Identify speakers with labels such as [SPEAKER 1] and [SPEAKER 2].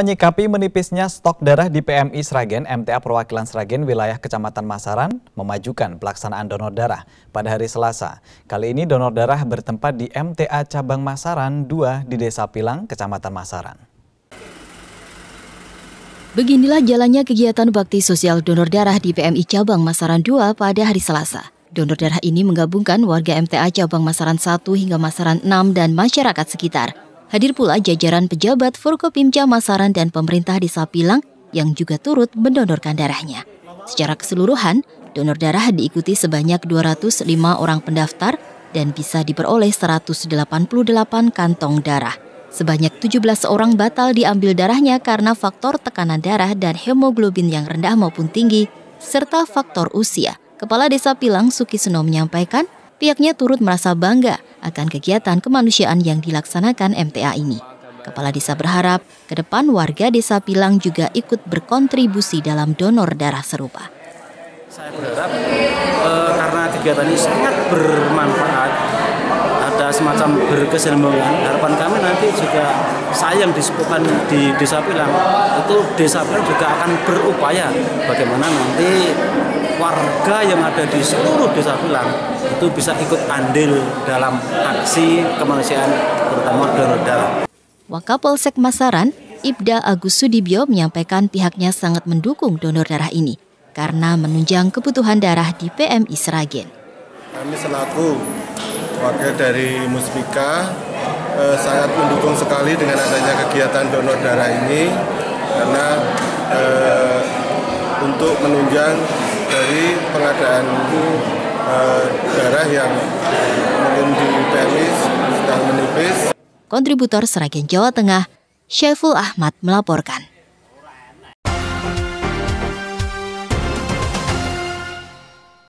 [SPEAKER 1] Menyikapi menipisnya stok darah di PMI Sragen, MTA Perwakilan Sragen wilayah Kecamatan Masaran memajukan pelaksanaan donor darah pada hari Selasa. Kali ini donor darah bertempat di MTA Cabang Masaran 2 di Desa Pilang, Kecamatan Masaran.
[SPEAKER 2] Beginilah jalannya kegiatan bakti sosial donor darah di PMI Cabang Masaran 2 pada hari Selasa. Donor darah ini menggabungkan warga MTA Cabang Masaran 1 hingga Masaran 6 dan masyarakat sekitar Hadir pula jajaran pejabat Forkopimja Masaran dan pemerintah Desa Pilang yang juga turut mendonorkan darahnya. Secara keseluruhan, donor darah diikuti sebanyak 205 orang pendaftar dan bisa diperoleh 188 kantong darah. Sebanyak 17 orang batal diambil darahnya karena faktor tekanan darah dan hemoglobin yang rendah maupun tinggi, serta faktor usia. Kepala Desa Pilang Sukiseno menyampaikan, pihaknya turut merasa bangga akan kegiatan kemanusiaan yang dilaksanakan MTA ini. Kepala desa berharap ke depan warga desa Pilang juga ikut berkontribusi dalam donor darah serupa.
[SPEAKER 3] Saya berharap eh, karena kegiatan ini sangat bermanfaat, ada semacam berkesinambungan. Harapan kami nanti juga sayang disebutkan di desa Pilang, itu desa Pilang juga akan berupaya bagaimana nanti warga yang ada di seluruh desa Pilang itu bisa ikut andil dalam aksi kemanusiaan terutama donor darah.
[SPEAKER 2] Wakapolsek Masaran, Ibda Agus Sudibyo menyampaikan pihaknya sangat mendukung donor darah ini karena menunjang kebutuhan darah di PMI Sragen.
[SPEAKER 4] Kami selaku wakil dari Musbika eh, sangat mendukung sekali dengan adanya kegiatan donor darah ini karena eh, untuk menunjang dari pengadaan uh, darah yang mungkin di PMI sedang menipis.
[SPEAKER 2] Kontributor Seragen Jawa Tengah, Syaiful Ahmad melaporkan.